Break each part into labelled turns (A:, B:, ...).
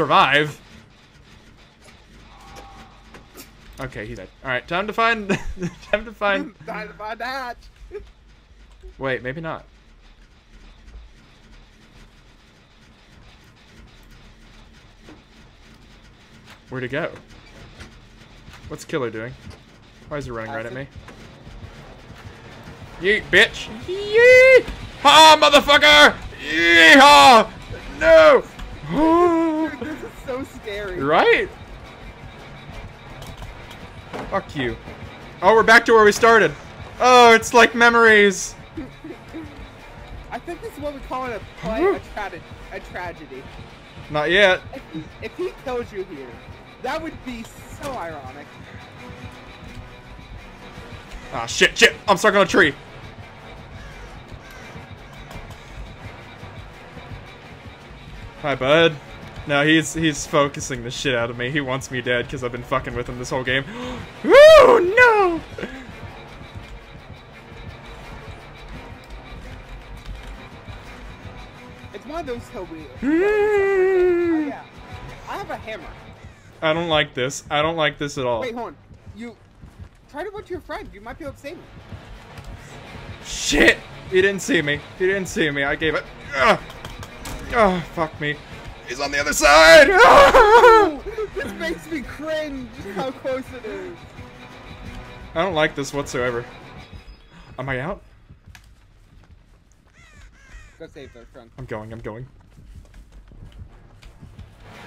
A: survive. Okay, he's dead. All right, time to find. time to find.
B: Time to find hatch.
A: Wait, maybe not. Where'd he go? What's Killer doing? Why is he running right at me? Yeet, bitch! Yeet! Ha, motherfucker! Yeehaw! No!
B: Dude, this is so scary.
A: right? Fuck you. Oh, we're back to where we started. Oh, it's like memories.
B: I think this is what we call it a play a, tra a tragedy.
A: Not yet.
B: If he, if he kills you here, that would be so ironic.
A: Ah, shit, shit. I'm stuck on a tree. Hi, bud. No, he's he's focusing the shit out of me. He wants me dead because I've been fucking with him this whole game. Woo, no!
B: It's one of those hill wheels. Oh, yeah. I have a hammer.
A: I don't like this. I don't like this at all.
B: Wait, hold on. You try to run to your friend. You might be able to save me.
A: Shit! He didn't see me. He didn't see me. I gave it. Ugh. Oh, fuck me. He's on the other side!
B: This makes me cringe. How close it is.
A: I don't like this whatsoever. Am I out?
B: Go save their friend.
A: I'm going, I'm going.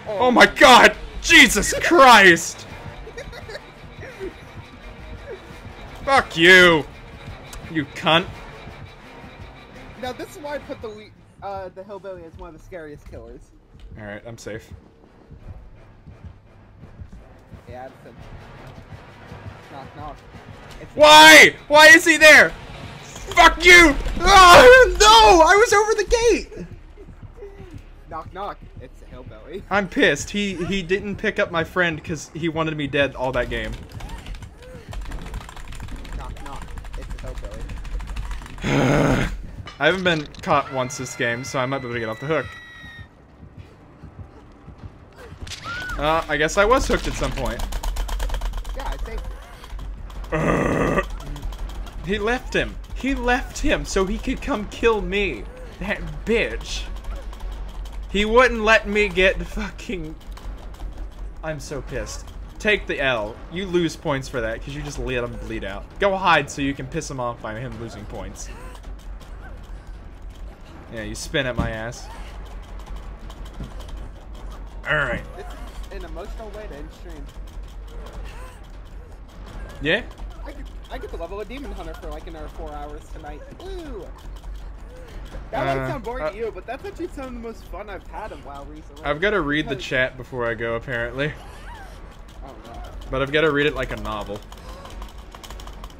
A: Oh, oh my god! Jesus Christ! Fuck you! You cunt.
B: Now this is why I put the le- uh, the hillbilly is one of the scariest killers.
A: Alright, I'm safe.
B: Yeah, it's a knock knock. It's
A: Why? Why is he there? Fuck you! Oh, no! I was over the gate!
B: knock knock. It's a hillbilly.
A: I'm pissed. He he didn't pick up my friend because he wanted me dead all that game.
B: Knock knock. It's a hillbilly.
A: I haven't been caught once this game, so I might be able to get off the hook. Uh, I guess I was hooked at some point.
B: Yeah, I think.
A: He left him. He left him so he could come kill me. That bitch. He wouldn't let me get fucking... I'm so pissed. Take the L. You lose points for that because you just let him bleed out. Go hide so you can piss him off by him losing points. Yeah, you spin at my ass. Alright.
B: This is an emotional way to end stream.
A: Yeah?
B: I could, I get to level a demon hunter for like another four hours tonight. Woo! That
A: Uh,
B: might sound boring
A: uh,
B: to you, but that's actually some of the most fun I've had in WoW recently.
A: I've got to read the chat before I go, apparently.
B: Oh no.
A: But I've got to read it like a novel.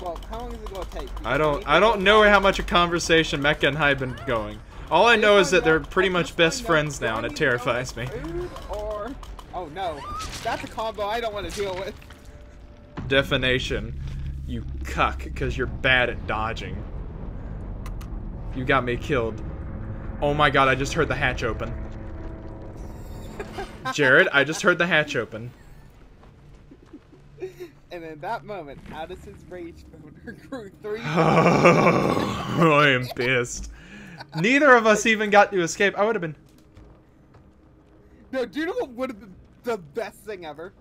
B: Well, how long is it gonna take?
A: I don't I don't know how much a conversation Mecca and I have been going. All I know is that they're pretty much best friends now, and it terrifies me.
B: Or oh no, that's a combo I don't want to deal with.
A: Definition. You cuck, because you're bad at dodging. You got me killed. Oh my god, I just heard the hatch open. Jared, I just heard the hatch open.
B: And in that moment, Addison's rage boner grew three.
A: I am pissed. Neither of us even got to escape. I would have been.
B: no, do you know what would have been the best thing ever?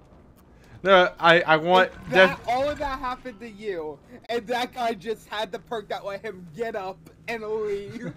A: No, I I want.
B: If that, all of that happened to you, and that guy just had the perk that let him get up and leave.